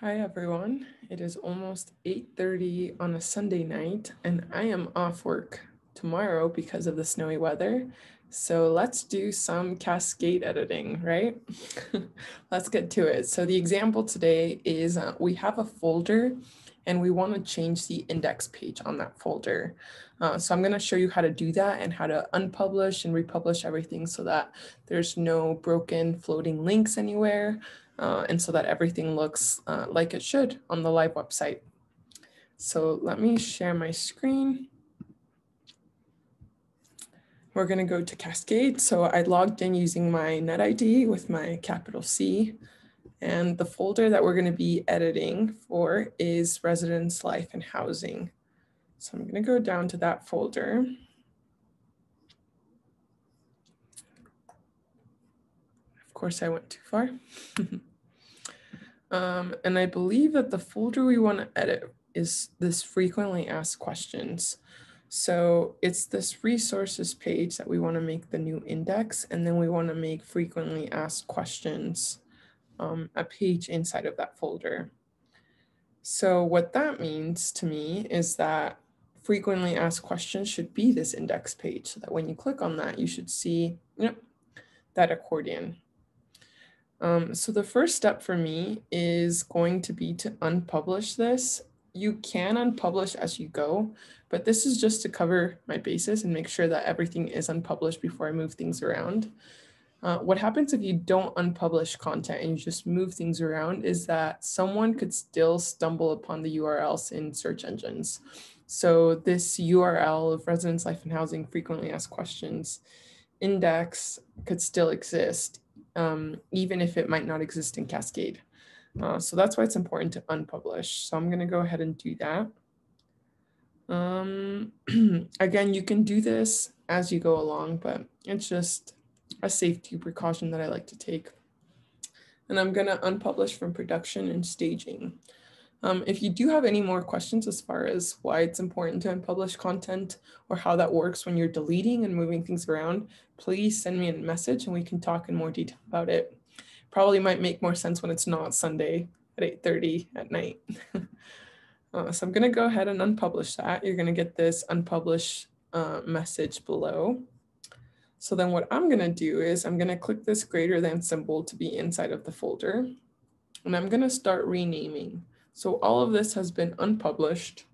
Hi everyone. It is almost 8:30 on a Sunday night and I am off work tomorrow because of the snowy weather. So let's do some cascade editing, right? let's get to it. So the example today is uh, we have a folder and we want to change the index page on that folder. Uh, so I'm going to show you how to do that and how to unpublish and republish everything so that there's no broken floating links anywhere uh, and so that everything looks uh, like it should on the live website. So let me share my screen. We're going to go to Cascade. So I logged in using my NetID with my capital C. And the folder that we're going to be editing for is residence, life, and housing. So I'm going to go down to that folder. Of course, I went too far. um, and I believe that the folder we want to edit is this frequently asked questions. So it's this resources page that we want to make the new index, and then we want to make frequently asked questions um, a page inside of that folder. So what that means to me is that frequently asked questions should be this index page so that when you click on that, you should see yep, that accordion. Um, so the first step for me is going to be to unpublish this. You can unpublish as you go, but this is just to cover my bases and make sure that everything is unpublished before I move things around. Uh, what happens if you don't unpublish content and you just move things around is that someone could still stumble upon the URLs in search engines. So this URL of residence, life, and housing frequently asked questions index could still exist um, even if it might not exist in Cascade. Uh, so that's why it's important to unpublish. So I'm going to go ahead and do that. Um, again, you can do this as you go along, but it's just a safety precaution that I like to take. And I'm going to unpublish from production and staging. Um, if you do have any more questions as far as why it's important to unpublish content or how that works when you're deleting and moving things around, please send me a message and we can talk in more detail about it. Probably might make more sense when it's not Sunday at 8.30 at night. uh, so I'm gonna go ahead and unpublish that. You're gonna get this unpublished uh, message below. So then what I'm gonna do is I'm gonna click this greater than symbol to be inside of the folder. And I'm gonna start renaming. So all of this has been unpublished.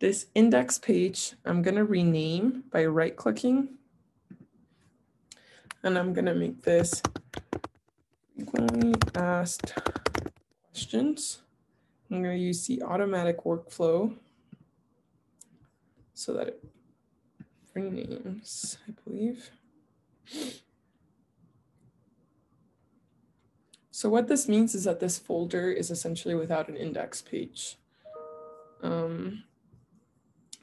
This index page, I'm gonna rename by right clicking. And I'm gonna make this frequently asked questions. I'm gonna use the automatic workflow so that it renames, I believe. So what this means is that this folder is essentially without an index page. Um,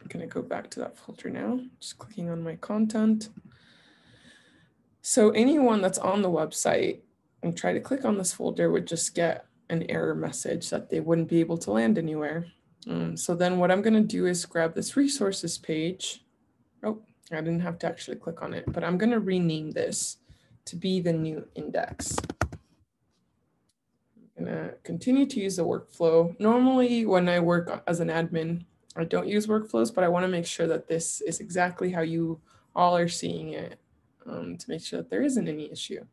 I'm gonna go back to that folder now, just clicking on my content. So anyone that's on the website and try to click on this folder would just get an error message that they wouldn't be able to land anywhere. Um, so then what I'm gonna do is grab this resources page. Oh, I didn't have to actually click on it, but I'm gonna rename this to be the new index gonna continue to use the workflow. Normally when I work as an admin, I don't use workflows, but I wanna make sure that this is exactly how you all are seeing it um, to make sure that there isn't any issue.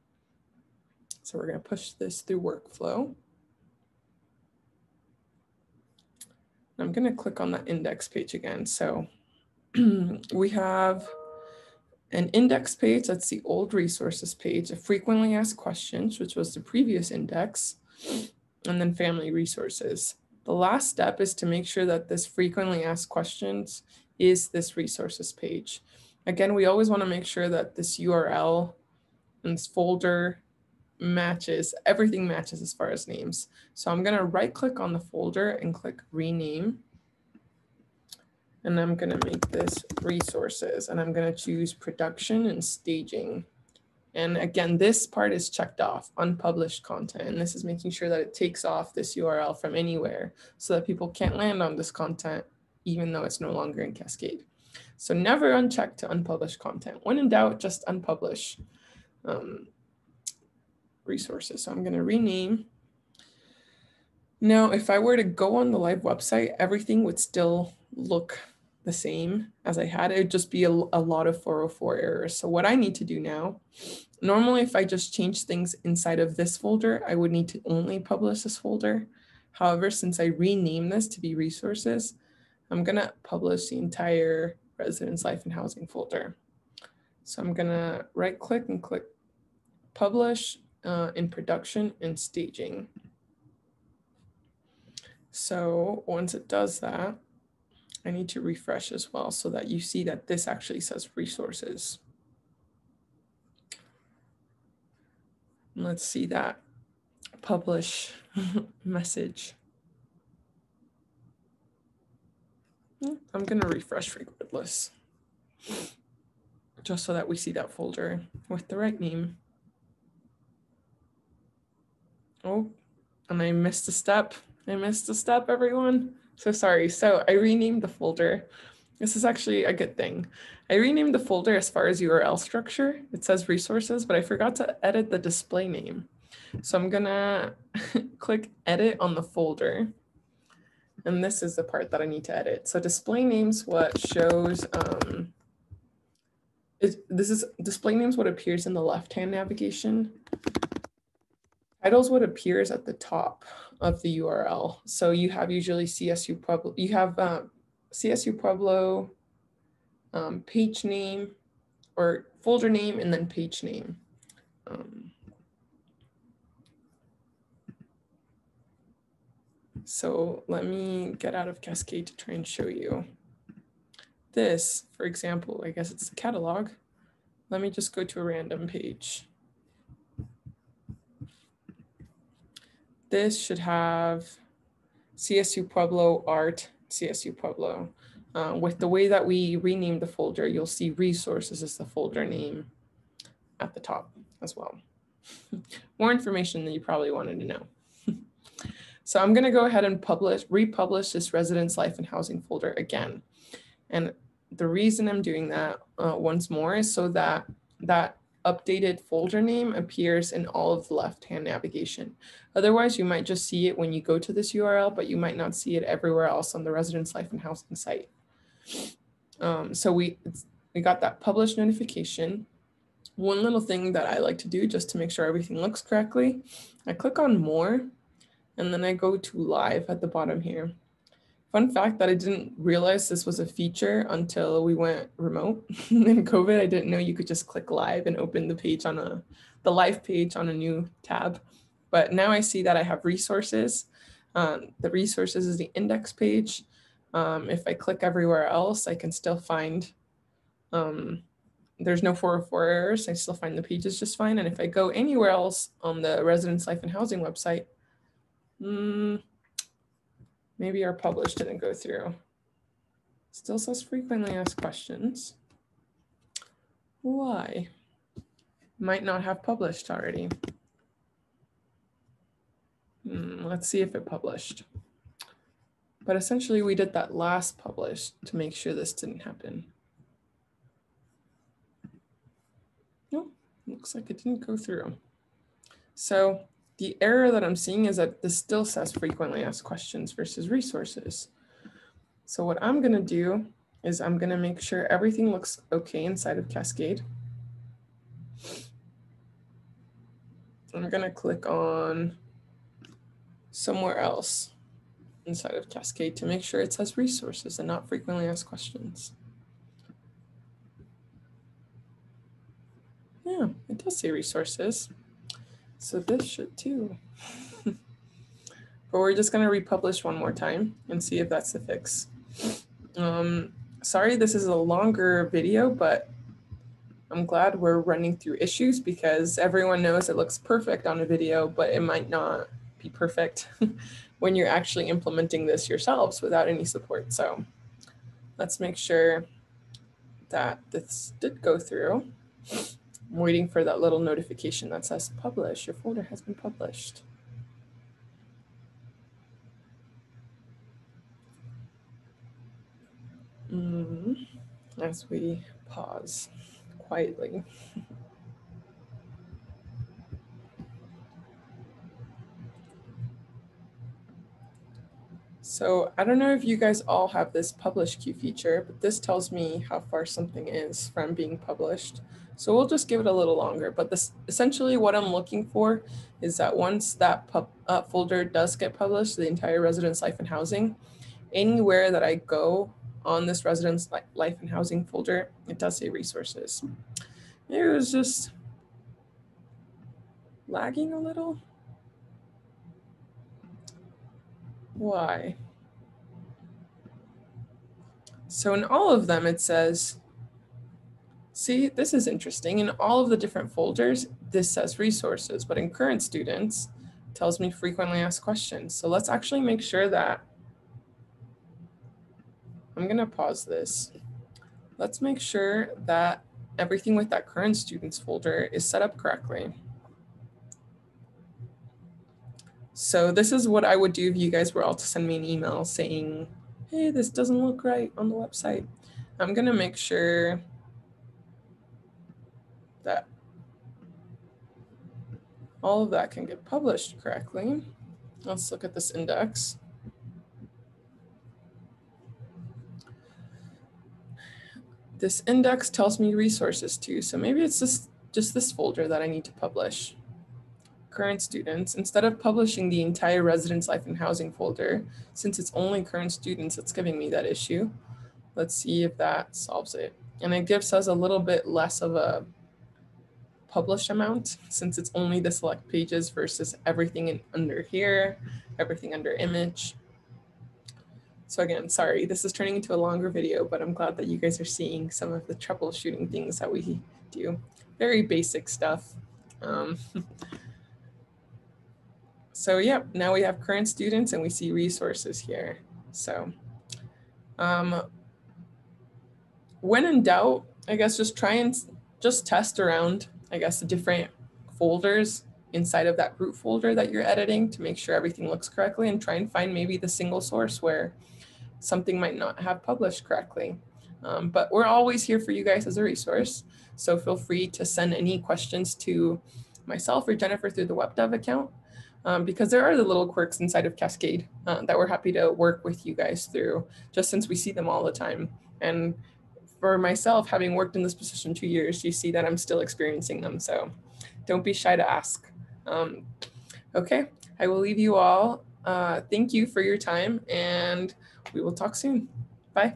So we're gonna push this through workflow. I'm gonna click on that index page again. So we have an index page, that's the old resources page, a frequently asked questions, which was the previous index, and then family resources. The last step is to make sure that this frequently asked questions is this resources page. Again, we always want to make sure that this URL and this folder matches, everything matches as far as names. So I'm going to right click on the folder and click rename. And I'm going to make this resources and I'm going to choose production and staging. And again, this part is checked off, unpublished content. And this is making sure that it takes off this URL from anywhere so that people can't land on this content, even though it's no longer in Cascade. So never uncheck to unpublish content. When in doubt, just unpublish um, resources. So I'm going to rename. Now, if I were to go on the live website, everything would still look the same as I had. It would just be a, a lot of 404 errors. So what I need to do now, normally if I just change things inside of this folder, I would need to only publish this folder. However, since I rename this to be resources, I'm gonna publish the entire residence life and housing folder. So I'm gonna right click and click publish uh, in production and staging. So once it does that, I need to refresh as well so that you see that this actually says resources. Let's see that publish message. Hmm, I'm going to refresh regardless, just so that we see that folder with the right name. Oh, and I missed a step. I missed a step, everyone. So sorry. So I renamed the folder. This is actually a good thing. I renamed the folder as far as URL structure. It says resources, but I forgot to edit the display name. So I'm gonna click edit on the folder. And this is the part that I need to edit. So display names what shows, um, it, this is display names what appears in the left-hand navigation. Titles what appears at the top of the URL. So you have usually CSU Pueblo, you have uh, CSU Pueblo um, page name or folder name and then page name. Um, so let me get out of Cascade to try and show you. This, for example, I guess it's the catalog. Let me just go to a random page. This should have CSU Pueblo art, CSU Pueblo. Uh, with the way that we renamed the folder, you'll see resources as the folder name at the top as well. More information than you probably wanted to know. so I'm gonna go ahead and publish, republish this residence life and housing folder again. And the reason I'm doing that uh, once more is so that that updated folder name appears in all of the left-hand navigation. Otherwise, you might just see it when you go to this URL, but you might not see it everywhere else on the residence life and housing site. Um, so we, we got that publish notification. One little thing that I like to do just to make sure everything looks correctly, I click on more and then I go to live at the bottom here. Fun fact that I didn't realize this was a feature until we went remote. In COVID, I didn't know you could just click live and open the page on a, the live page on a new tab. But now I see that I have resources. Um, the resources is the index page. Um, if I click everywhere else, I can still find, um, there's no 404 errors. I still find the pages just fine. And if I go anywhere else on the residence life and housing website, mm, Maybe our publish didn't go through. Still says frequently asked questions. Why? Might not have published already. Hmm, let's see if it published. But essentially we did that last publish to make sure this didn't happen. No, looks like it didn't go through. So the error that I'm seeing is that this still says frequently asked questions versus resources. So what I'm gonna do is I'm gonna make sure everything looks okay inside of Cascade. I'm gonna click on somewhere else inside of Cascade to make sure it says resources and not frequently asked questions. Yeah, it does say resources. So this should too. but we're just gonna republish one more time and see if that's the fix. Um, sorry, this is a longer video, but I'm glad we're running through issues because everyone knows it looks perfect on a video, but it might not be perfect when you're actually implementing this yourselves without any support. So let's make sure that this did go through. I'm waiting for that little notification that says publish, your folder has been published. Mm, as we pause quietly. So I don't know if you guys all have this publish queue feature, but this tells me how far something is from being published. So we'll just give it a little longer, but this essentially what I'm looking for is that once that uh, folder does get published, the entire residence life and housing, anywhere that I go on this residence life and housing folder, it does say resources. It was just lagging a little. Why? So in all of them, it says, see, this is interesting. In all of the different folders, this says resources, but in current students, tells me frequently asked questions. So let's actually make sure that, I'm gonna pause this. Let's make sure that everything with that current students folder is set up correctly. So this is what I would do if you guys were all to send me an email saying, hey, this doesn't look right on the website. I'm gonna make sure that all of that can get published correctly. Let's look at this index. This index tells me resources too, so maybe it's just, just this folder that I need to publish current students, instead of publishing the entire residence life and housing folder, since it's only current students that's giving me that issue, let's see if that solves it. And it gives us a little bit less of a published amount since it's only the select pages versus everything in, under here, everything under image. So again, sorry, this is turning into a longer video, but I'm glad that you guys are seeing some of the troubleshooting things that we do. Very basic stuff. Um, so yep, now we have current students and we see resources here. So um, when in doubt, I guess just try and just test around, I guess, the different folders inside of that root folder that you're editing to make sure everything looks correctly and try and find maybe the single source where something might not have published correctly. Um, but we're always here for you guys as a resource. So feel free to send any questions to myself or Jennifer through the WebDev account um, because there are the little quirks inside of Cascade uh, that we're happy to work with you guys through, just since we see them all the time. And for myself, having worked in this position two years, you see that I'm still experiencing them. So don't be shy to ask. Um, okay, I will leave you all. Uh, thank you for your time and we will talk soon. Bye.